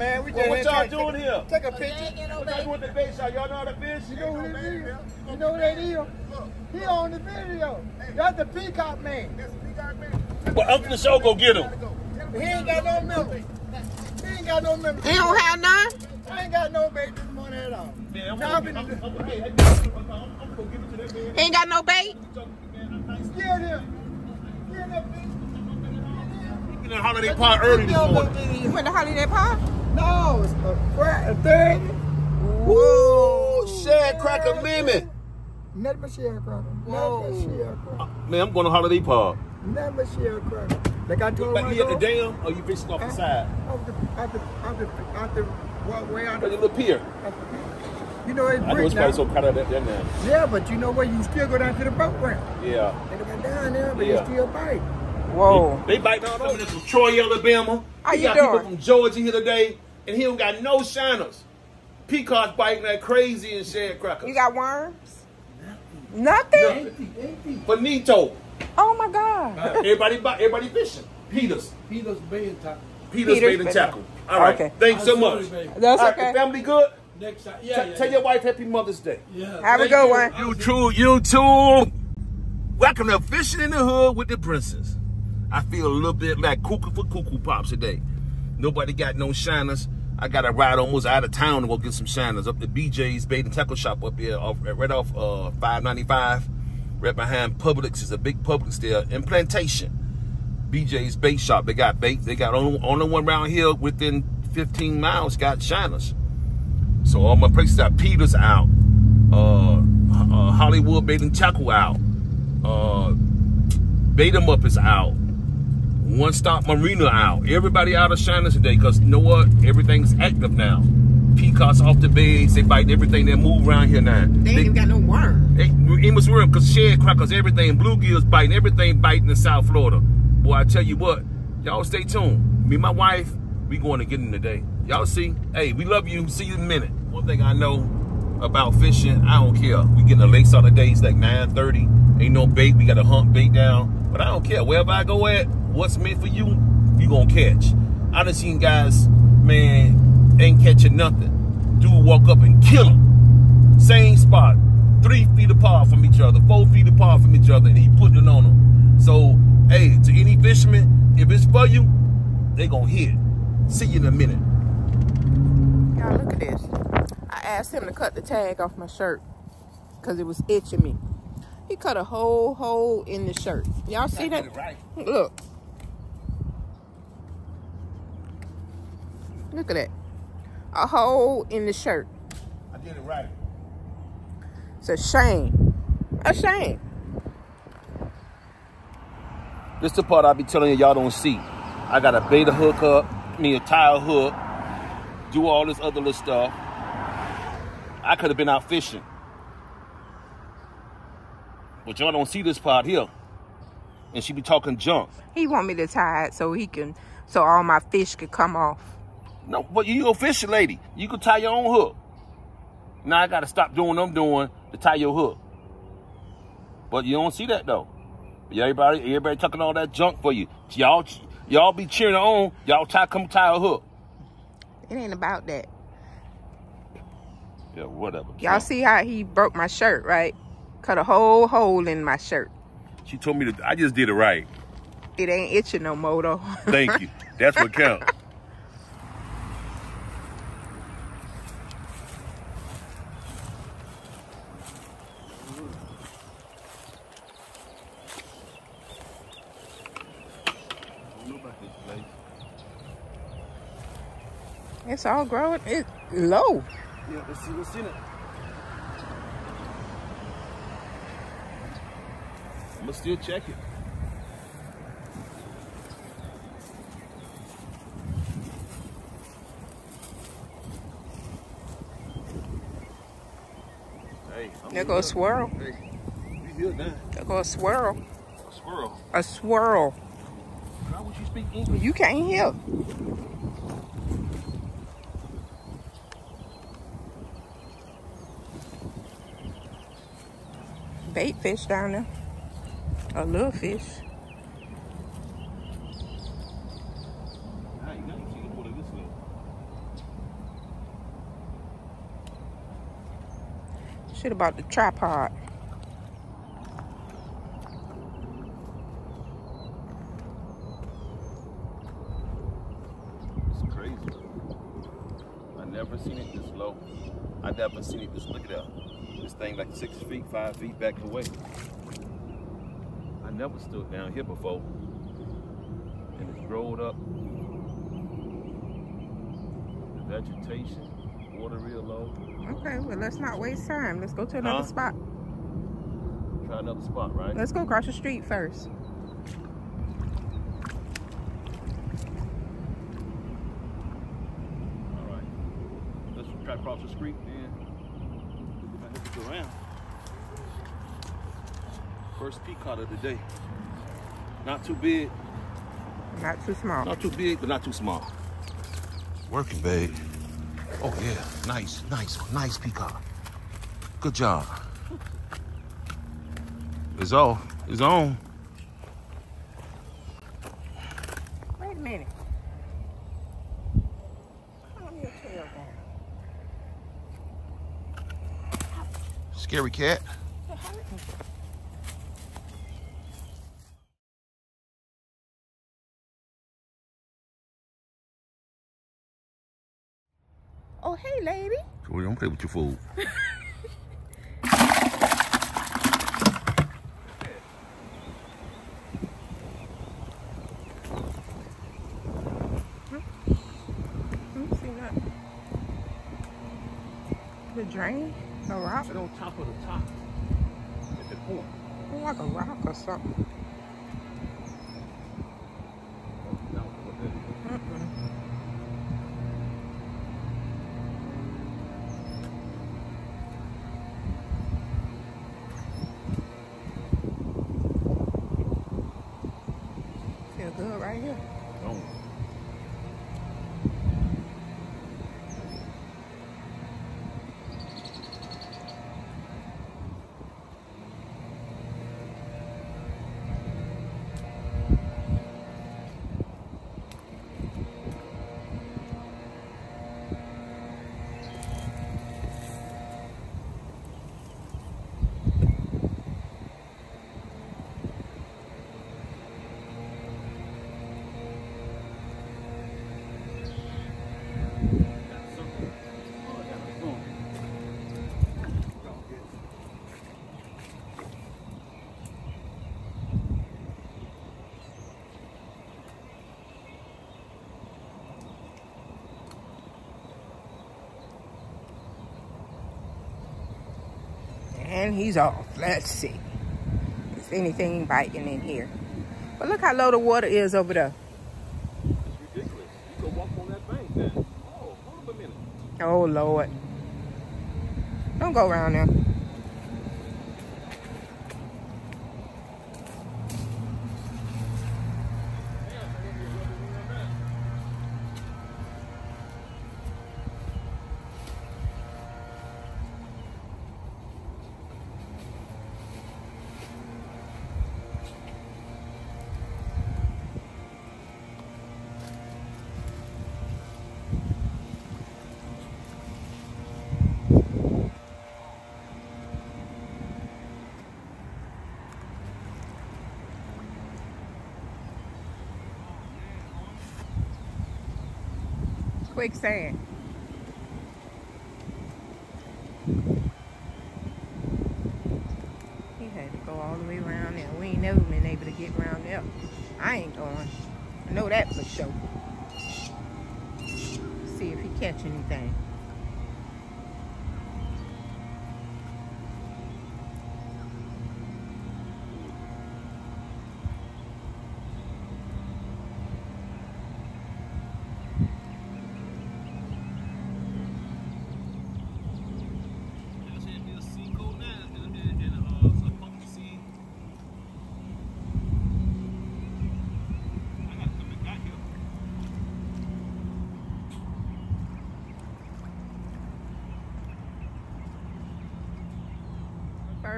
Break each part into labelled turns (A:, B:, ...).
A: man. We
B: Well, what y'all doing
A: take,
B: here?
A: Take a picture.
C: ain't no
B: What y'all doing at the bait shop? Y'all know how to fish?
A: You know what it is? You know what that is? He on the video. That's the peacock man.
B: Well, Uncle the show go get him.
A: He ain't got no member. He ain't got no member.
C: He don't have none?
A: I ain't got no bait this morning at all.
B: Yeah, I'm gonna,
A: I've been
B: I'm, I'm, hey, hey, I'm gonna go give it to that man.
C: He ain't got no bait?
A: scared him. Scared that bitch.
B: Get in the holiday park early this morning.
C: You went to Holiday Park?
A: No, it's a, fr- a third.
B: Woo! Shellcracker lemon.
A: Nothing but.
C: Whoa.
A: Nothing but shellcracker.
B: Man, I'm going to holiday park.
A: Nothing but shellcracker. Like I told
B: Back
A: my
B: here at the dam, or you fishing off the side?
A: Out the, out the, out the, out the walkway, out the,
B: little pier?
A: you know it's
B: I know it's
A: now.
B: probably so crowded out there now.
A: Yeah, but you know what? You still go down to the boat ramp.
B: Yeah.
A: They got down there, but
B: Yeah.
A: they still bite.
C: Whoa.
B: They biting all over. From Troy, Alabama.
C: How you
B: got people from Georgia here today, and he don't got no shiners. Peacocks biting like crazy and shellcrackers.
C: You got worms? Nothing? Nothing?
B: Bonito.
C: Oh my God.
B: Uh, everybody, everybody fishing. Peters.
D: Peter's bait time.
B: Peters,
C: Peters
B: bait and tackle. All right.
C: Okay.
B: Thanks so much.
C: That's
B: All right,
C: okay.
B: the family good?
D: Next time.
B: T-
D: Yeah, yeah.
B: Tell your wife Happy Mother's Day.
D: yeah.
C: Have a good
D: you.
C: one.
B: YouTube, YouTube. Welcome to Fishing in the Hood with the Brinsons. I feel a little bit like cuckoo for cuckoo pops today. Nobody got no shiners. I got to ride almost out of town to go get some shiners up at BJ's Bait and Tackle Shop up here, off, right off uh, 595, right behind Publix. Is a big Publix there in Plantation. BJ's Bait Shop. They got bait. They got only, only one around here within 15 miles got shiners. So all my places got Peters out, uh, uh, Hollywood Bait and Tackle out, uh, Bait 'em Up is out, One Stop Marina out. Everybody out of Shiners today because you know what? Everything's active now. Peacocks off the beds. They biting everything that move around here now.
C: They ain't even got no worm.
B: Hey, Amos Worm, cause shellcrackers, everything, bluegills biting, everything biting in South Florida. Boy, I tell you what, y'all stay tuned. Me and my wife, we going to get in today. Y'all see? Hey, we love you. See you in a minute. One thing I know about fishing, I don't care. We getting the lakes on the days like 9:30. Ain't no bait. We got to hunt bait down. But I don't care. Wherever I go at, what's meant for you, you gonna catch. I done seen guys, man, ain't catching nothing. Dude walk up and kill him. Same spot, three feet apart from each other, four feet apart from each other, and he putting it on them. So, hey, to any fisherman, if it's for you, they gonna hit. See you in a minute.
C: Y'all look at this. I asked him to cut the tag off my shirt because it was itching me. He cut a whole hole in the shirt. Y'all see that?
B: right.
C: Look. Look at that. A hole in the shirt.
B: I did it right.
C: It's a shame. A shame.
B: This the part I be telling you y'all don't see. I got a beta hook up, me a tire hook, do all this other little stuff. I could have been out fishing. But y'all don't see this part here. And she be talking junk.
C: He want me to tie it so he can, so all my fish could come off.
B: No, but you a fishing lady. You can tie your own hook. Now I gotta stop doing what I'm doing to tie your hook. But you don't see that though. Everybody, everybody talking all that junk for you. Y'all, y'all be cheering on. Y'all tie, come tie a hook.
C: It ain't about that.
B: Yeah, whatever.
C: Y'all see how he broke my shirt, right? Cut a whole hole in my shirt.
B: She told me to. I just did it right.
C: It ain't itching no more though.
B: Thank you. That's what counts.
C: it's all growing. It's low.
B: Yeah, let's see what's in it. I'm gonna still check it. Hey,
C: There go a swirl.
B: Hey, you now?
C: There go a swirl.
B: A squirrel.
C: A swirl.
B: How would you speak English?
C: You can't hear. Bait fish down there. I love fish. Shit about the tripod.
B: It's crazy. I never seen it this low. I never seen it this. Look at that. This thing like six feet, five feet back away. Never stood down here before. And it's growed up. The vegetation, water real low.
C: Okay, well, let's not waste time. Let's go to another
B: Huh?
C: spot.
B: Try another spot, right?
C: Let's go across the street first.
B: All right. Let's try to cross the street then. I have to go around. First peacock of the day. Not too big,
C: Not too small.
B: not too big, but not too small. Working, babe. Oh yeah, nice, nice, nice peacock. Good job. It's all, it's on.
C: Wait a minute. Calm your tail down.
B: Scary cat.
C: Oh, hey, lady.
B: Joey, don't play with your food.
C: Let me see that. The drain? The rock?
B: Sit on top of the top. At the point.
C: Like a rock or something. Mm-mm. Feel good right here.
B: Don't.
C: He's off. Let's see. Is anything biting in here? But look how low the water is over there.
B: It's ridiculous. You go walk on that bank then. Oh, hold up a minute.
C: Oh, Lord. Don't go around there. Quicksand. He had to go all the way around there. We ain't never been able to get around there. I ain't going. I know that for sure. See if he catch anything.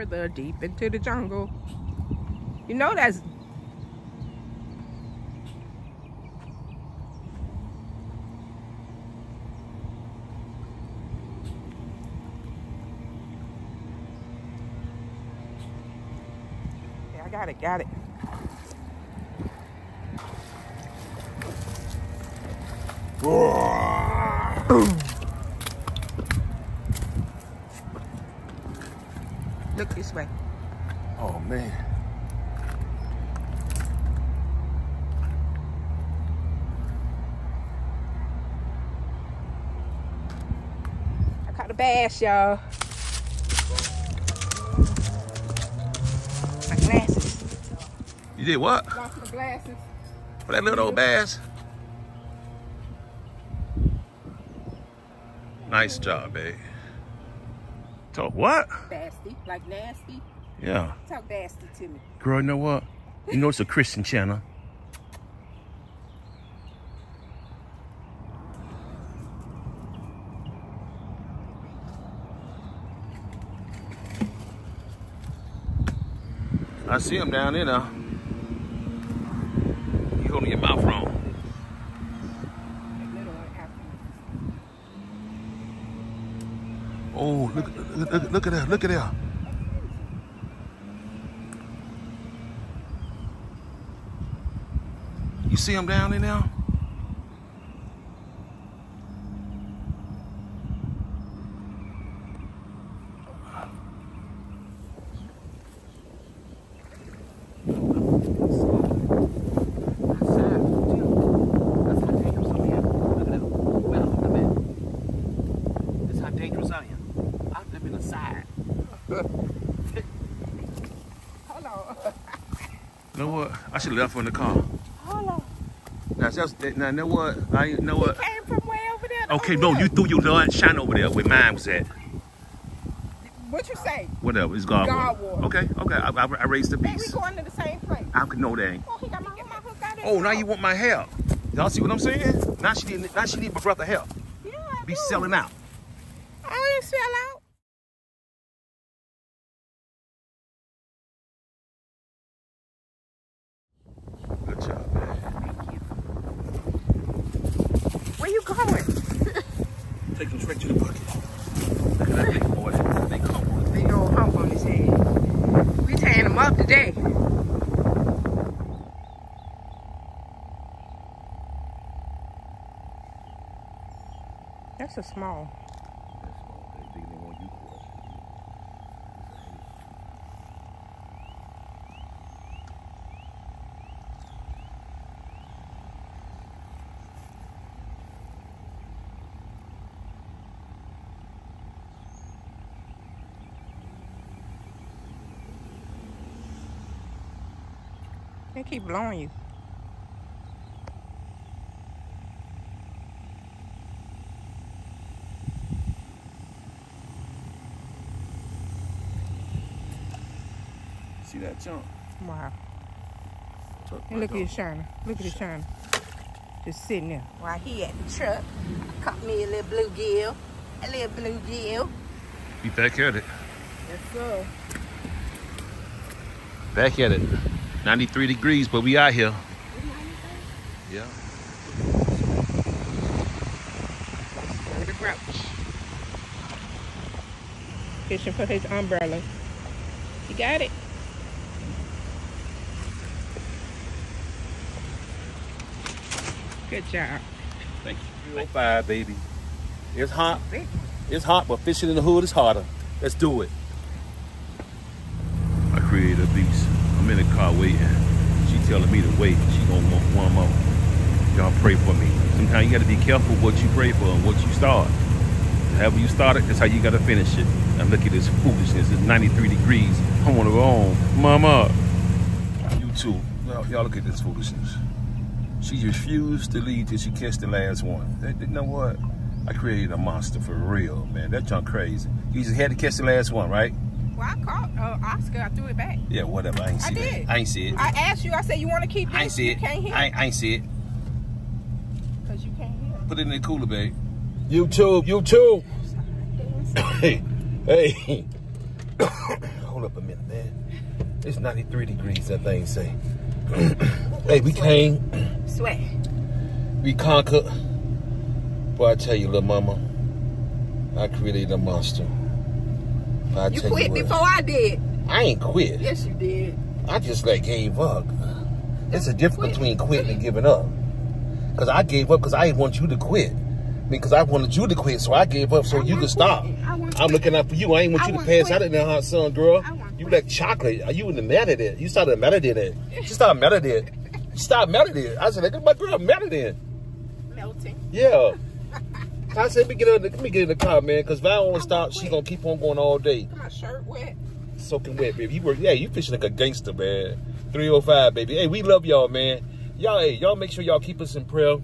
C: further deep into the jungle. You know that's. Yeah, I got it,
B: got it.
C: Whoa. Caught y'all. My glasses.
B: You did what?
C: Lost my glasses.
B: For that little old bass? Nice job, babe. Talk what?
C: Nasty, like nasty.
B: Yeah.
C: Talk nasty to me.
B: Girl, you know what? You know it's a Christian channel. See him down there now. You holding your mouth wrong. Oh, look, look, look, look at that, look at that. You see him down there now?
D: That's how dangerous I am. I live in the side.
C: Hold on.
B: You know what? I should have left her in the car.
C: Hold on.
B: Now, that's, now, you know what? I you know what?
C: Came from way over there.
B: Okay, no, you threw your light shine over there where mine was at.
C: What you say?
B: Whatever, it's God,
C: God
B: water. Okay, okay, I, I, I raised the
C: Hey, we going to the same place.
B: I could know that.
C: Oh, he got my of
B: Oh, now you want my help? Y'all see what I'm saying? Now she need, now she need my brother help.
C: Yeah, I
B: Be
C: do.
B: selling out.
C: I didn't sell out.
B: Good job, man.
C: Going?
B: Take him straight to the bucket. Look at that big boy. That big hump.
C: Big old hump on his head. We tearing him up today. That's a small. They keep blowing you.
B: See that jump?
C: Wow.
B: Tuck
C: And look at his shiner. Look at his shiner. Just sitting there. While he at the truck, caught me a little bluegill. A little bluegill.
B: Be back at it.
C: Yes, sir.
B: Back at it. 93 degrees, but we out here. Yeah.
C: The grouch. Fishing for his umbrella. You got it? Good job.
B: Thank you. Five, baby. It's hot. It's hot, but fishing in the hood is harder. Let's do it. I created a beast. In the car waiting. She telling me to wait. She gonna want one more. Y'all pray for me. Sometimes you gotta be careful what you pray for and what you start. However you start it, that's how you gotta finish it. And look at this foolishness. It's 93 degrees. I wanna go home. Mama. You too. Y'all, look at this foolishness. She refused to leave till she kissed the last one. That- You know what? I created a monster for real, man. That junk crazy. You just had to catch the last one, right?
C: Well, I caught uh, Oscar. I threw it back.
B: Yeah, whatever. I ain't
C: I
B: see
C: did.
B: that. I ain't see it.
C: I asked you. I said, you want to keep this?
B: I ain't see
C: you
B: it.
C: can't hear.
B: I ain't, I ain't see it.
C: Because you can't hear.
B: Put it in the cooler, babe. YouTube, YouTube. hey, hey. Hold up a minute, man. It's 93 degrees, that thing say. hey, we came,
C: Sweat.
B: we conquered. Boy, I tell you, little mama, I created a monster. I
C: You quit
B: what,
C: before I did.
B: I ain't quit.
C: Yes, you did.
B: I just like gave up. It's a difference between quitting and giving up. Cause I gave up because I didn't want you to quit. Because I wanted you to quit, so I gave up so
C: I
B: you could stop. I'm looking out for you. I ain't want
C: I
B: you to pass
C: quit.
B: out in there, hot son, girl. You
C: quit.
B: like chocolate. Are you in the melted it? You started melted it. You started melted it. You started melted it. I said, look at my girl melted it.
C: Melting.
B: Yeah. I said, let me get in the, let me get in the car, man, because if I don't stop, she gonna keep on going all day.
C: My shirt wet.
B: Soaking wet, baby. You work, yeah, you fishing like a gangster, man. 305, baby. Hey, we love y'all, man. Y'all, hey, y'all make sure y'all keep us in prayer.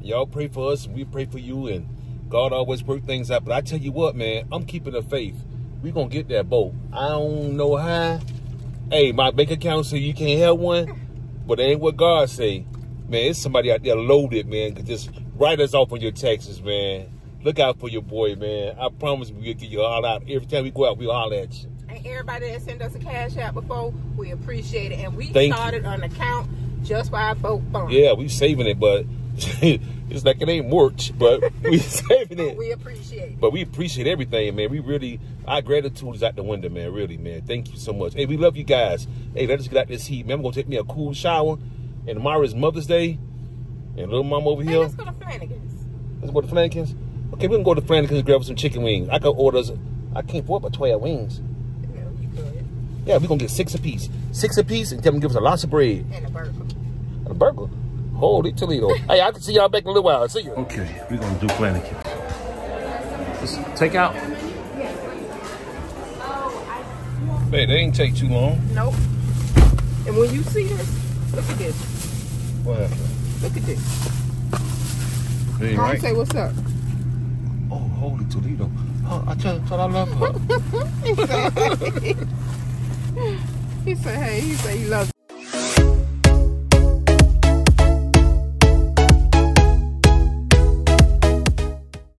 B: Y'all pray for us and we pray for you and God always work things out. But I tell you what, man, I'm keeping the faith. We gonna get that boat. I don't know how. Hey, my bank account say you can't have one, but it ain't what God say. Man, it's somebody out there loaded, man. Just write us off on your taxes, man. Look out for your boy, man. I promise we'll give you a holler out. Every time we go out, we'll holler at you.
C: And everybody that sent us a cash out before, we appreciate it. And we
B: Thank you.
C: started an account just for our boat fund.
B: Yeah, we saving it, but it's like it ain't worked, but we saving it.
C: We appreciate it.
B: But we appreciate everything, man. We really, our gratitude is out the window, man. Really, man. Thank you so much. Hey, we love you guys. Hey, let us get out this heat, man. I'm gonna take me a cool shower. And tomorrow is Mother's Day. And little mom over
C: Hey,
B: here.
C: let's go to Flanagan's.
B: Let's go to Flanagan's. Okay, we can go to Flanagan's and grab some chicken wings. I could order. I can't afford but 12 wings.
C: No, you could.
B: Yeah, we're gonna get six apiece. Six apiece and tell them to give us a lot of bread.
C: And a burger.
B: And a burger. Holy Toledo. hey, I can see y'all back in a little while. I see you. Okay, we're gonna do Flanagan's. Just take out. Hey, they ain't take too long.
C: Nope. And when you see this, look at this.
B: What happened?
C: Look at this.
B: Ain't right.
C: say, what's up?
B: Oh, holy Toledo. Oh, I tell thought I love her.
C: he said, he said, hey, he said he loves